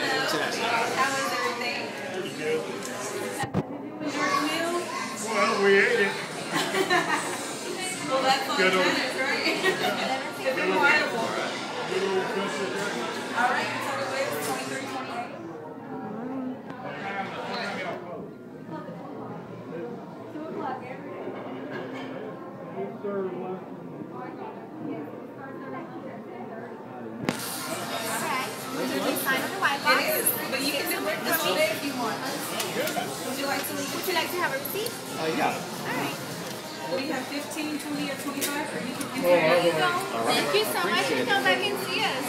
How is everything? Pretty good. Enjoy your meal? Well, we ate it. Well, that's all Good that matters, right? Good old-. Good old country. All right, your total weight is 23, 28. Two o'clock every day. Alright. Would you like to sign on the white box? It is, but you can do it this day if you want. Would you like to leave? Would you like to have a receipt? Uh, yeah. Alright. We have 15, 20, or 25, or you can enter. There you go. All right. Thank you so much. You come back and see us.